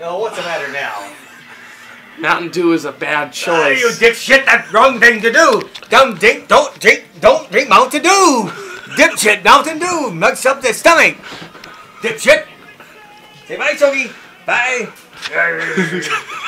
Oh, what's the matter now? Mountain Dew is a bad Ah, choice. you dipshit, that's wrong thing to do. Don't drink, don't drink, don't drink Mountain Dew. Dipshit, Mountain Dew, mucks up the stomach. Dipshit. Say bye, Chogi. Bye.